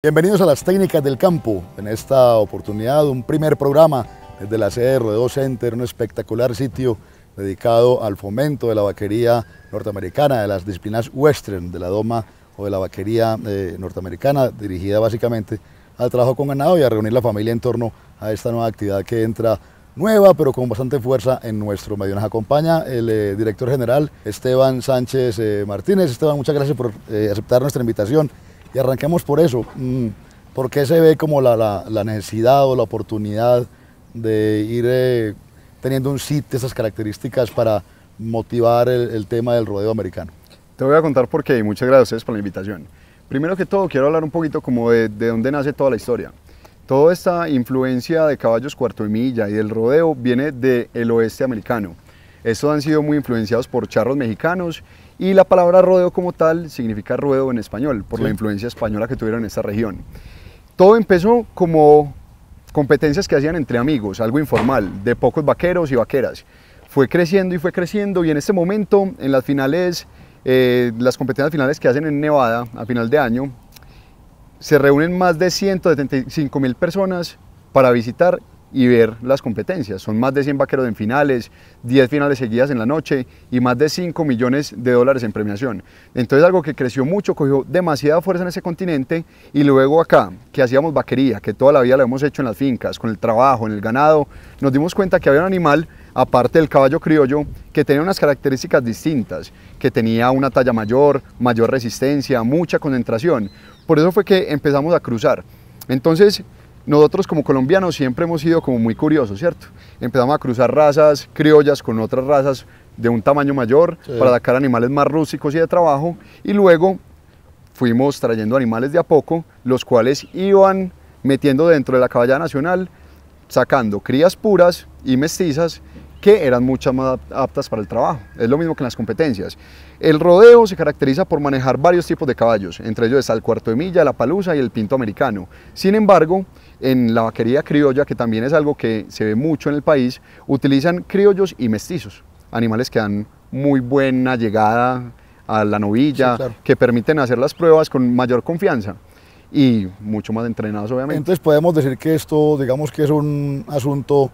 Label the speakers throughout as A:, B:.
A: Bienvenidos a las técnicas del campo. En esta oportunidad, un primer programa desde la sede de Rodeo Center, un espectacular sitio dedicado al fomento de la vaquería norteamericana, de las disciplinas western, de la doma o de la vaquería eh, norteamericana, dirigida básicamente al trabajo con ganado y a reunir la familia en torno a esta nueva actividad que entra nueva, pero con bastante fuerza en nuestro medio. Nos acompaña el eh, director general Esteban Sánchez eh, Martínez. Esteban, muchas gracias por aceptar nuestra invitación y arranquemos por eso. Mm, ¿Por qué se ve como la, necesidad o la oportunidad de ir eh, teniendo un sitio de esas características para motivar el, tema del rodeo americano?
B: Te voy a contar por qué y muchas gracias por la invitación. Primero que todo quiero hablar un poquito como de, de dónde nace toda la historia. Toda esta influencia de caballos cuarto de milla y del rodeo viene del oeste americano. Estos han sido muy influenciados por charros mexicanos y la palabra rodeo como tal significa ruedo en español, por la influencia española que tuvieron en esta región. Todo empezó como competencias que hacían entre amigos, algo informal, de pocos vaqueros y vaqueras. Fue creciendo y fue creciendo y en este momento, en las finales, eh, las competencias finales que hacen en Nevada a final de año, se reúnen más de 175 mil personas para visitar y ver las competencias. Son más de 100 vaqueros en finales, 10 finales seguidas en la noche y más de 5 millones de dólares en premiación. Entonces algo que creció mucho, cogió demasiada fuerza en ese continente y luego acá, que hacíamos vaquería, que toda la vida lo hemos hecho en las fincas, con el trabajo, en el ganado, nos dimos cuenta que había un animal, aparte del caballo criollo, que tenía unas características distintas, que tenía una talla mayor, mayor resistencia, mucha concentración. Por eso fue que empezamos a cruzar. Entonces, nosotros como colombianos siempre hemos sido como muy curiosos, ¿cierto? Empezamos a cruzar razas criollas con otras razas de un tamaño mayor para sacar animales más rústicos y de trabajo y luego fuimos trayendo animales de a poco, los cuales iban metiendo dentro de la caballada nacional, sacando crías puras y mestizas que eran mucho más aptas para el trabajo. Es lo mismo que en las competencias. El rodeo se caracteriza por manejar varios tipos de caballos, entre ellos está el cuarto de milla, la palusa y el pinto americano. Sin embargo, en la vaquería criolla, que también es algo que se ve mucho en el país, utilizan criollos y mestizos, animales que dan muy buena llegada a la novilla, que permiten hacer las pruebas con mayor confianza y mucho más entrenados obviamente.
A: Entonces podemos decir que esto, digamos que es un asunto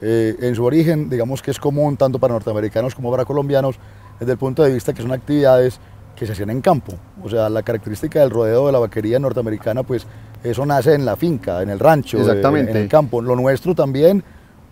A: eh, en su origen, digamos que es común tanto para norteamericanos como para colombianos, desde el punto de vista que son actividades que se hacían en campo. O sea, la característica del rodeo de la vaquería norteamericana, pues eso nace en la finca, en el rancho,
B: Exactamente.
A: en el campo. Lo nuestro también,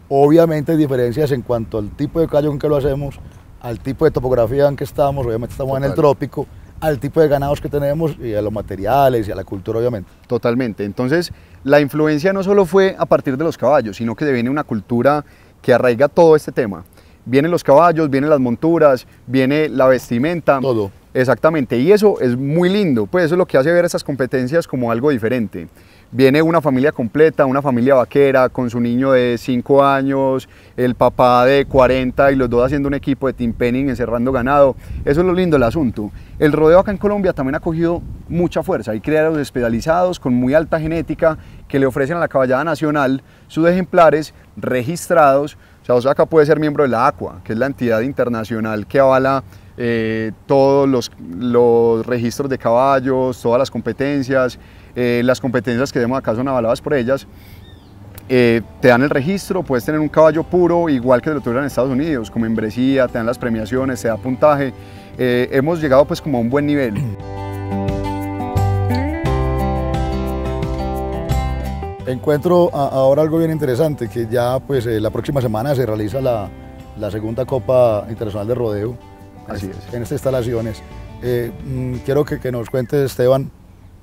A: obviamente hay diferencias en cuanto al tipo de callo en que lo hacemos, al tipo de topografía en que estamos, obviamente estamos en el trópico, al tipo de ganados que tenemos y a los materiales y a la cultura, obviamente.
B: Totalmente. Entonces, la influencia no solo fue a partir de los caballos, sino que viene una cultura que arraiga todo este tema. Vienen los caballos, vienen las monturas, viene la vestimenta.
A: Todo.
B: Exactamente, y eso es muy lindo, pues eso es lo que hace ver esas competencias como algo diferente. Viene una familia completa, una familia vaquera con su niño de 5 años, el papá de 40 y los dos haciendo un equipo de team penning encerrando ganado. Eso es lo lindo del asunto. El rodeo acá en Colombia también ha cogido mucha fuerza. Hay criaderos especializados con muy alta genética que le ofrecen a la caballada nacional sus ejemplares registrados. O sea, Osaka puede ser miembro de la ACUA, que es la entidad internacional que avala eh, todos los, los, registros de caballos, todas las competencias, eh, las competencias que demos acá son avaladas por ellas. Eh, te dan el registro, puedes tener un caballo puro igual que lo tuvieran en Estados Unidos, como membresía, te dan las premiaciones, te da puntaje. hemos llegado pues como a un buen nivel.
A: Encuentro ahora algo bien interesante, que ya pues la próxima semana se realiza la, la segunda Copa Internacional de Rodeo
B: Así es.
A: en estas instalaciones. Eh, mm, quiero que, que, nos cuentes, Esteban,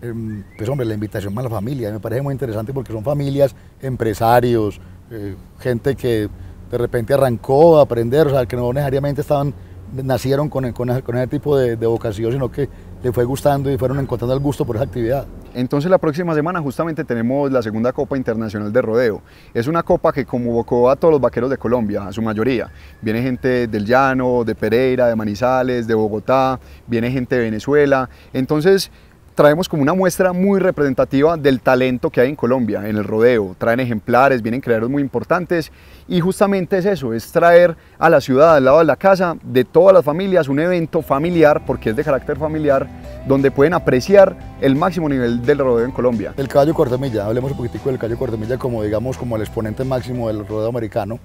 A: eh, pues hombre, la invitación a la familia, me parece muy interesante porque son familias, empresarios, eh, gente que de repente arrancó a aprender, o sea, que no necesariamente estaban, nacieron con, con, con ese tipo de, de vocación, sino que le fue gustando y fueron encontrando el gusto por esa actividad.
B: Entonces la próxima semana justamente tenemos la segunda Copa Internacional de Rodeo. Es una copa que convocó a todos los vaqueros de Colombia, a su mayoría. Viene gente del Llano, de Pereira, de Manizales, de Bogotá, viene gente de Venezuela. Entonces traemos como una muestra muy representativa del talento que hay en Colombia, en el rodeo. Traen ejemplares, vienen criaderos muy importantes y justamente es eso, es traer a la ciudad, al lado de la casa, de todas las familias, un evento familiar, porque es de carácter familiar, donde pueden apreciar el máximo nivel del rodeo en Colombia.
A: El caballo cortemilla, hablemos un poquitico del caballo cortemilla como digamos como el exponente máximo del rodeo americano.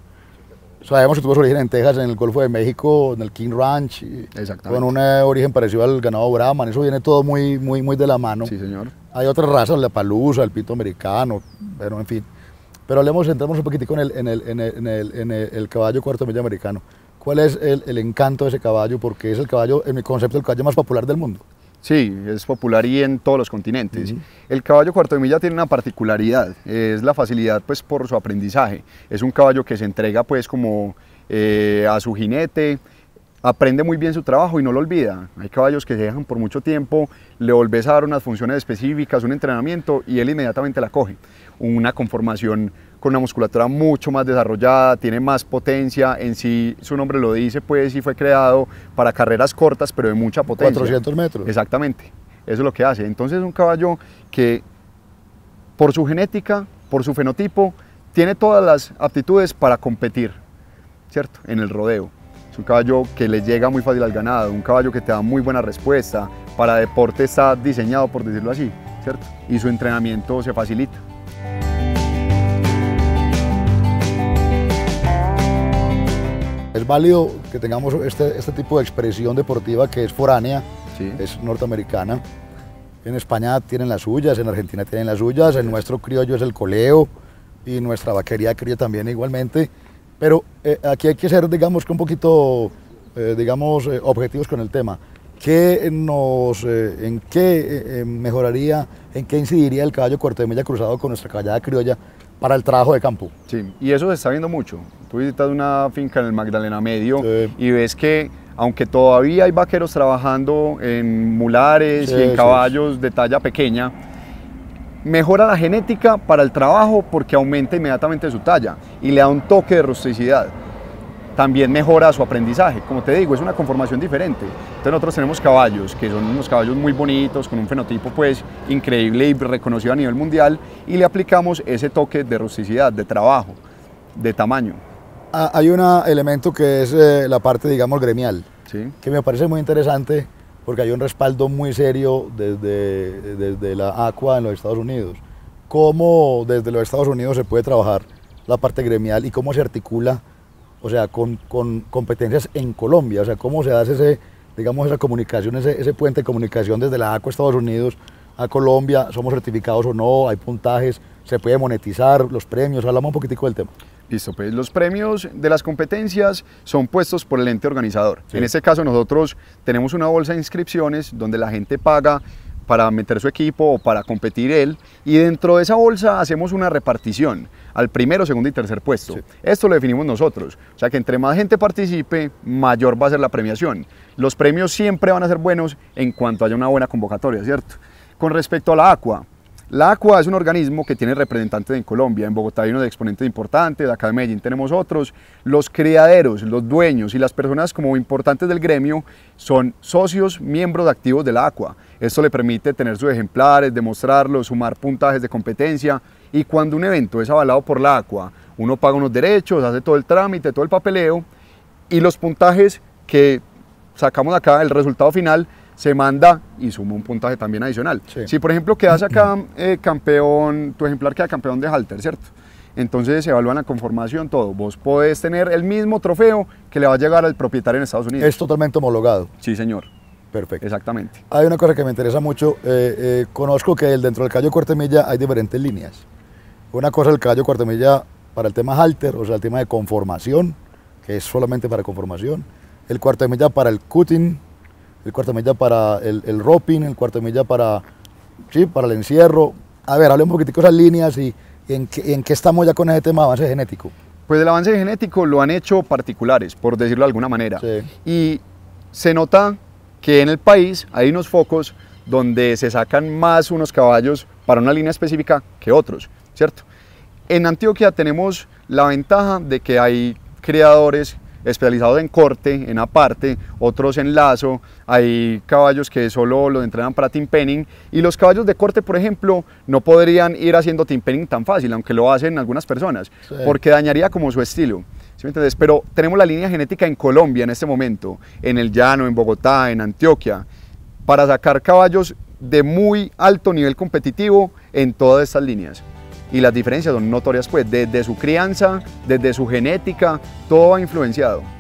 A: Sabemos que tuvo su origen en Texas, en el Golfo de México, en el King Ranch, con un eh, origen parecido al ganado Brahman. Eso viene todo muy, muy, muy de la mano.
B: Sí, señor.
A: Hay otras razas, la palusa, el pito americano, pero en fin. Pero hablemos, entramos un poquitico en el, en el, en el, en el, el caballo cuarto milla americano. ¿Cuál es el, encanto de ese caballo? Porque es el caballo, en mi concepto, el caballo más popular del mundo.
B: Sí, es popular y en todos los continentes. El caballo cuarto de milla tiene una particularidad, es la facilidad pues por su aprendizaje. Es un caballo que se entrega pues como eh, a su jinete, aprende muy bien su trabajo y no lo olvida. Hay caballos que se dejan por mucho tiempo, le volvés a dar unas funciones específicas, un entrenamiento y él inmediatamente la coge. Una conformación con una musculatura mucho más desarrollada, tiene más potencia, en sí su nombre lo dice, pues sí fue creado para carreras cortas, pero de mucha potencia.
A: 400 metros.
B: Exactamente, eso es lo que hace. Entonces es un caballo que por su genética, por su fenotipo, tiene todas las aptitudes para competir, ¿cierto? En el rodeo. Es un caballo que le llega muy fácil al ganado, un caballo que te da muy buena respuesta, para deporte está diseñado, por decirlo así, ¿cierto? Y su entrenamiento se facilita.
A: Es válido que tengamos este, este tipo de expresión deportiva que es foránea, es norteamericana. En España tienen las suyas, en Argentina tienen las suyas, en nuestro criollo es el coleo y nuestra vaquería criolla también igualmente. Pero eh, aquí hay que ser, digamos, que un poquito, eh, digamos, eh, objetivos con el tema. ¿Qué nos, ¿En qué mejoraría, en qué incidiría el caballo cuarto de milla cruzado con nuestra caballada criolla para el trabajo de campo.
B: Sí, y eso se está viendo mucho. Tú visitas una finca en el Magdalena Medio y ves que aunque todavía hay vaqueros trabajando en mulares y en caballos de talla pequeña, mejora la genética para el trabajo porque aumenta inmediatamente su talla y le da un toque de rusticidad también mejora su aprendizaje. Como te digo, es una conformación diferente. Entonces nosotros tenemos caballos, que son unos caballos muy bonitos, con un fenotipo pues increíble y reconocido a nivel mundial, y le aplicamos ese toque de rusticidad, de trabajo, de tamaño.
A: Ah, hay un elemento que es eh, la parte, digamos, gremial, ¿Sí? que me parece muy interesante porque hay un respaldo muy serio desde, desde la ACUA en los Estados Unidos. ¿Cómo desde los Estados Unidos se puede trabajar la parte gremial y cómo se articula o sea, con, con, competencias en Colombia, o sea, cómo se hace ese, digamos, esa comunicación, ese, ese puente de comunicación desde la ACO Estados Unidos a Colombia, somos certificados o no, hay puntajes, se puede monetizar los premios, hablamos un poquitico del tema.
B: Listo, pues los premios de las competencias son puestos por el ente organizador. En este caso nosotros tenemos una bolsa de inscripciones donde la gente paga para meter su equipo o para competir él y dentro de esa bolsa hacemos una repartición al primero, segundo y tercer puesto. Esto lo definimos nosotros, o sea que entre más gente participe, mayor va a ser la premiación. Los premios siempre van a ser buenos en cuanto haya una buena convocatoria, ¿cierto? Con respecto a la Aqua, la ACUA es un organismo que tiene representantes en Colombia, en Bogotá hay uno de exponentes importantes, acá de Medellín tenemos otros. Los criaderos, los dueños y las personas como importantes del gremio son socios, miembros activos de la ACUA. Esto le permite tener sus ejemplares, demostrarlos, sumar puntajes de competencia y cuando un evento es avalado por la ACUA, uno paga unos derechos, hace todo el trámite, todo el papeleo y los puntajes que sacamos acá, el resultado final, se manda y suma un puntaje también adicional. Si por ejemplo quedas acá eh, campeón, tu ejemplar queda campeón de halter, ¿cierto? Entonces se evalúa la conformación, todo. Vos podés tener el mismo trofeo que le va a llegar al propietario en Estados Unidos.
A: Es totalmente homologado.
B: Sí, señor.
A: Perfecto.
B: Exactamente.
A: Hay una cosa que me interesa mucho. Eh, eh, conozco que dentro del caballo cuartemilla hay diferentes líneas. Una cosa el caballo cuartemilla para el tema halter, o sea, el tema de conformación, que es solamente para conformación. El cuartemilla para el cutting, el cuarto milla para el, el roping, el cuarto milla para, sí, para el encierro. A ver, hable un poquitico de esas líneas y, en, qué, en, qué, estamos ya con ese tema de avance genético.
B: Pues el avance genético lo han hecho particulares, por decirlo de alguna manera. Sí. Y se nota que en el país hay unos focos donde se sacan más unos caballos para una línea específica que otros, ¿cierto? En Antioquia tenemos la ventaja de que hay criadores especializados en corte, en aparte, otros en lazo, hay caballos que solo los entrenan para timpenning y los caballos de corte, por ejemplo, no podrían ir haciendo timpenning tan fácil, aunque lo hacen algunas personas, porque dañaría como su estilo. ¿Sí me Pero tenemos la línea genética en Colombia en este momento, en el llano, en Bogotá, en Antioquia, para sacar caballos de muy alto nivel competitivo en todas estas líneas y las diferencias son notorias pues desde su crianza, desde su genética, todo va influenciado.